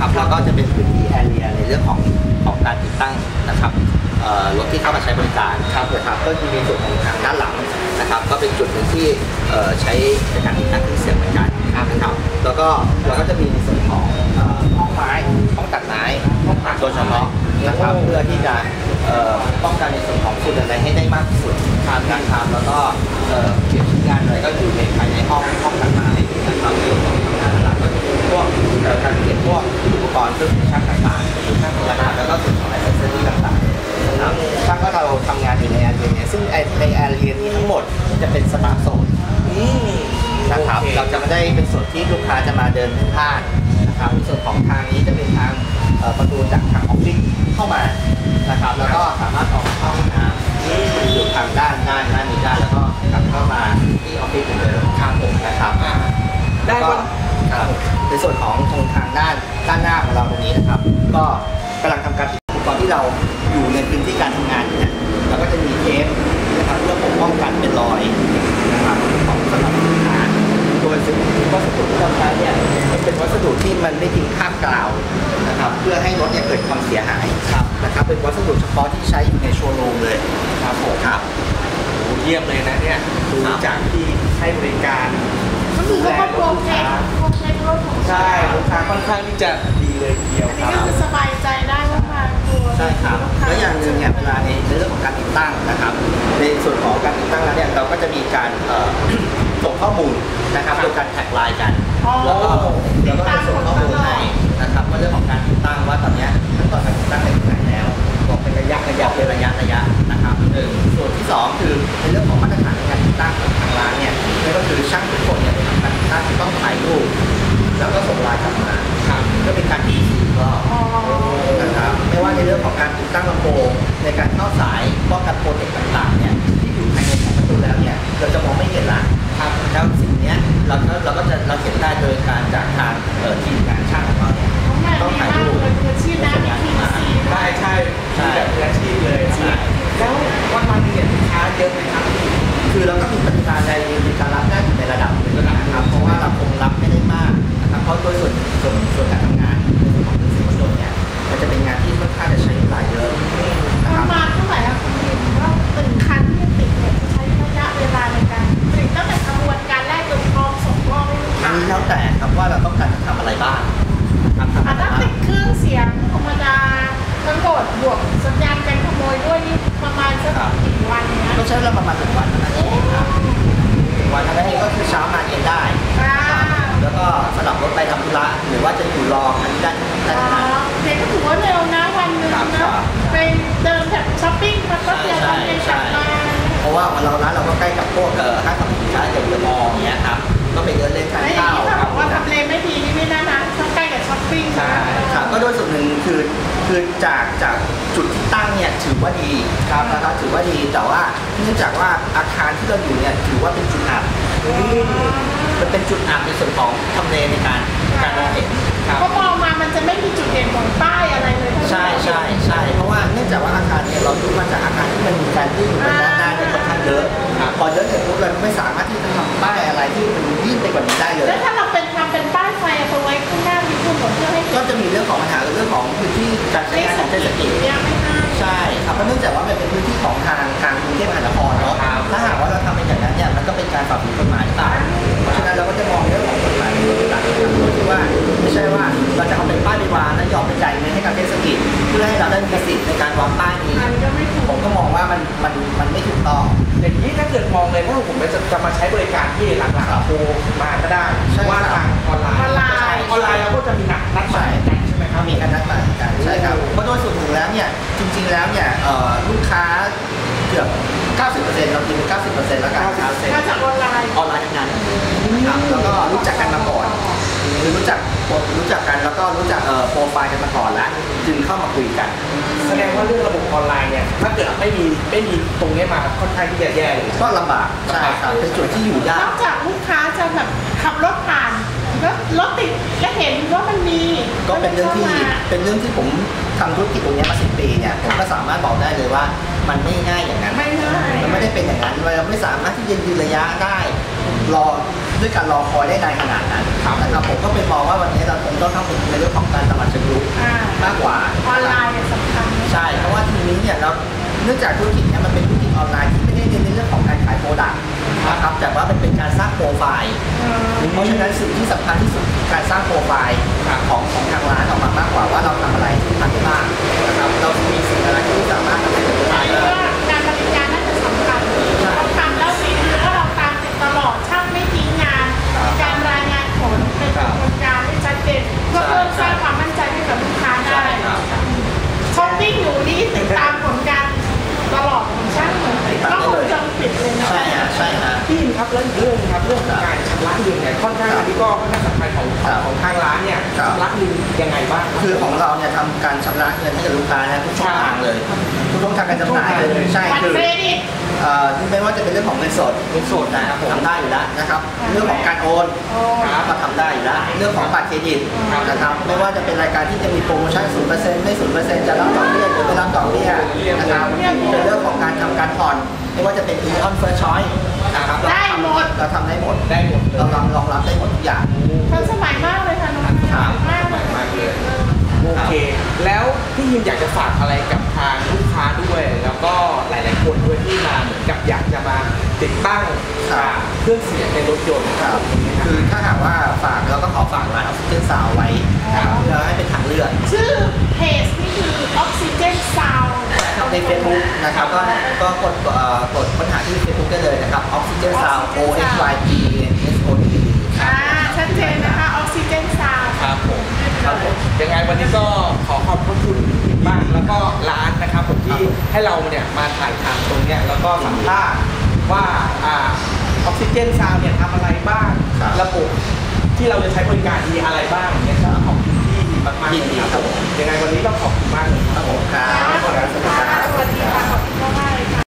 นะครับแล้วก็จะเป็นพื้นที่แอเรียในเรื่องของของการติดตั้งนะครับรถที่เข้ามาใช้บริการครับนะครับก็จะมีส่วนของทางด้านหลังนะครับ ก็เป็นจุดหนึ่งที่ใช้ในการติดตั้งเครื่องเสียงเหมือนกันนะครับ แล้วก็เราก็จะมีในส่วนของห้องไม้ห้องตัดไม้ห้องตัดโดยเฉพาะนะครับเพื่อที่จะป้องกันในส่วนของฝุ่นอะไรให้ได้มากที่สุดครับครับแล้วก็เก็บชิ้นงานอะไรก็อยู่ในภายในห้องห้องตัดไม้ ไม่ได้เป็นส่วนที่ลูกค้าจะมาเดินพลาดนะครับในส่วนของทางนี้จะเป็นทางเอ่อประตูจากทางออฟฟิศเข้ามานะครับ แล้วก็สามารถออกเข้าห้องน้ำอยู่ทางด้านด้านด้านนี้ได้แล้วก็กลับเข้ามาที่ออฟฟิศเหมือนเดิมครับผมนะครับอ่าได้แล้วก็วันครับในส่วนของตรงทางด้านด้านหน้าของเราตรงนี้นะครับ ก็กำลังทำการติดอุปกรณ์ที่เราอยู่ในพื้นที่การทำงานอยู่เนี่ยเราก็จะมีเทป ใช้อยู่ในโชว์รูมเลยครับผมครับโอ้เยี่ยมเลยนะเนี่ยดูครับจากที่ให้บริการก็คือเขาก็โปรเทคโปรเทครถของใช่ลูกค้าค่อนข้างที่จะดีเลยทีเดียวอันคนี้รับก็คือสบายใจได้ว่าทางตัวใช่ครับลูกค้าแล้วอย่างหนึ่งเนี่ยเวลาในในเรื่องของการติดตั้งนะครับ ในส่วนของการติดตั้งแล้วเนี่ยเราก็จะมีการเอ่อส่งข้อมูลนะครับโดยการแท็กไลน์กันอ๋อแล้วก็แล้วก็จะส่งข้อมูลให้นะครับว่าเรื่องของการติดตั้งว่า จากทางเอ่อทีมงานช่างของเราเนี่ยน้องแม่ดีมากเลยมืออาชีพนะมีทีมซีได้ใช่มีแบบมืออาชีพเลยใช่แล้ววันวันๆเนี่ยลูกค้าเยอะไหมครับคือเราก็มีปริมาณในในการรับได้อยู่ในระดับหนึ่งนะครับ ราะว่าเราร้านเราก็ใกล้กับพวกเอ่อห้างสรรพสินค้าอย่างเดอะมอลล์อย่างเงี้ยครับก็ไปเดินเล่นทานแล้วอย่างข้าวนี้ถ้าครับบอกว่าทำเลไม่ดีนี่ไม่น่านะช้อปใกล้กับช้อปปิ้งใช่ครับก็โดยส่วนหนึ่งคือคือจากจากจุดที่ตั้งเนี่ยถือว่าดีครับนะครับถือว่าดีแต่ว่าเนื่องจากว่าอาคารที่เราอยู่เนี่ยถือว่าเป็นจุดอับมันเป็นจุดอับในส่วนของทำเลในการในการมองเห็นครับเพราะมองมามันจะไม่มีจุดเด่นของป้ายอะไรเลยใช่ใช่ใช่เพราะว่าเนื่องจากว่าอาคารเนี่ยเราดูมาจากอาคารที่มันมีการยื่นเป็นด้านหน้า เนี่ยค่อนข้างเยอะพอเยอะเสร็จปุ๊บเราไม่สามารถที่จะทำป้ายอะไรที่มันยื่นไปกว่านี้ได้เลย แล้วถ้าเราเป็นทำเป็นป้ายไฟเอาไว้ข้างหน้ามีคุณหมดเพื่อให้ก็จะมีเรื่องของปัญหาเรื่องของพื้นที่การใช้งานของเทศกิจเนี่ยไม่น่าใช่ครับเพราะเนื่องจากว่ามันเป็นพื้นที่ของทางทางกรุงเทพมหานครเนาะถ้าหากว่าเราทำเป็นอย่างนั้นเนี่ยมันก็เป็นการฝ่าฝืนกฎหมายหรือเปล่าเพราะฉะนั้นเราก็จะมองเรื่องของกฎหมายเป็นหลักนะครับโดยที่ว่าไม่ใช่ว่าเราจะเอาเป็นป้ายไปวางแล้วยอมไปจ่ายเงินให้กับเทศกิจเพื่อให้เราได้มีสิทธิ์ในการวางป้ายนี้มันก็ไม่ถูกผมก็มองว่ามันมันมันไม่ถูกต้องอย่าง นี้ถ้าเกิดมองเลยว่าผมจะจะมาใช้บริการที่หลักๆโทรมาก็ได้ใช่ว่าครับทางออนไลน์ออนไลน์ออนไลน์เราก็จะมีนัดนัดหมายกันใช่ไหมครับมีการนัดหมายกันใช่ครับเพราะโดยส่วนหนึ่งแล้วเนี่ยจริง ๆแล้วเนี่ยเอ่อลูกค้าเกือบ 90%เราคิดเป็น 90%แล้วกันครับมาจากออนไลน์ออนไลน์ทั้งนั้นครับแล้วก็รู้จักกันมาก่อนคือรู้จักรู้จักกันแล้วก็ รู้จักเอ่อโปรไฟล์กันมาก่อนแล้วจึงเข้ามาคุยกัน แสดงว่าเรื่องระบบออนไลน์เนี่ยถ้าเกิดไม่มีไม่มีตรงนี้มาค่อนข้างที่จะแย่เลย ก็ลำบากใช่ครับเป็นจุดที่อยู่ยานกอกจากลูกค้าจะแบบขับรถผ่านรถรถติดและเห็นว่ามันมีก็เป็นเรื่องที่ข้ามา เป็นเรื่องที่ผมทำธุรกิจตรงเนี้ยมาสิปีเนี่ยผมก็สามารถบอกได้เลยว่ามันไม่ง่ายอย่างนั้นไม่ง่าย มันไม่ได้เป็นอย่างนั้นเราไม่สามารถที่จะยืนระยะได้ รอด้วยการรอคอยได้นานขนาดนั้นนะครับผมก็เป็นมองว่าวันนี้เราคงต้องทำเป็นในเรื่องของการสมัครเชิงรุกอ่ามากกว่าออนไลน์เนี่ยสำคัญนะใช่เพราะว่าทีนี้เนี่ยเราเนื่องจากธุรกิจเนี่ยมันเป็นธุรกิจออนไลน์ที่ไม่ได้เน้นในเรื่องของการขาย product นะครับแต่ว่ามันเป็นการสร้างโปรไฟล์เออเพราะฉะนั้นสิ่งที่สำคัญที่สุดคือการสร้างโปรไฟล์ของของทางร้านออกมามากกว่าว่าเราทำอะไรที่ทำได้บ้าง แล้วอีกเรื่องหนึงครับเรื่องของการชำระเงินเนี่ยค่อนข้างอันนี้ก็ค่อนข้างสำคัญของครับของทางร้านเนี่ยครับ ชำระเงินยังไงบ้าง คือของเราเนี่ยทำการชำระเงินให้กับลูกค้านะทุกช่องทางเลยทุกช่องทางการจำหน่ายเลยใช่บัตรคือเครดิต เอ่อไม่ว่าจะเป็นเรื่องของเงินสดเงินสดนะครับผม ทำได้อยู่แล้วนะครับ เรื่องของการโอน โอ้ ครับก็ทำได้อยู่แล้วเรื่องของบัตรเครดิตนะครับไม่ว่าจะเป็นรายการที่จะมีโปรโมชั่นศูนย์เปอร์เซ็นต์ไม่ศูนย์เปอร์เซ็นต์จะรับดอกเบี้ยหรือไม่รับดอกเบี้ยนะครับเป็นเรื่องของการทำการผ่อน ไม่ว่าจะเป็น e on first choice นะครับเราได้ทำหมด เราทำได้หมด ได้หมดเลยเรารองรองรับได้หมดทุกอย่างทันสมัยมากเลยค่ะน้องครับมากเลยมากเลยโอเค แล้วพี่ยินอยากจะฝากอะไรกับทางลูกค้าด้วย แล้วก็หลาย ๆ คนด้วยที่มาเหมือนกับอยากจะมาติดตั้งครับอ่าเครื่องเสียงในรถยนต์ครับคือถ้าหากว่าฝากเราก็ขอฝากร้านออฟฟิศสาวไว้นะครับเพื่อให้เป็นทางเลือก ชื่อเพจนี่คือออกซิเจนซาว ในเฟซบุ๊กนะครับก็ก็กดเอ่อกดค้นหาที่เฟซบุ๊กได้เลยนะครับ Oxygen Sound O X Y G S O D ครัอ่าบชัดเจนนะคะออกซิเจนซาวครับผมครับผมยังไงวันนี้ก็ขอขอบพระคุณพี่บ้างแล้วก็ร้านนะครับผมที่ให้เราเนี่ยมาถ่ายทำตรงเนี้ยแล้วก็สัมภาษณ์ว่าอ่าออกซิเจนซาวเนี่ยทำอะไรบ้างครับระบบที่เราจะใช้บริการมีอะไรบ้างเนี่ยก็ขอบคุณพี่มากๆยินดีครับผมยังไงวันนี้ต้องขอบคุณมากเลย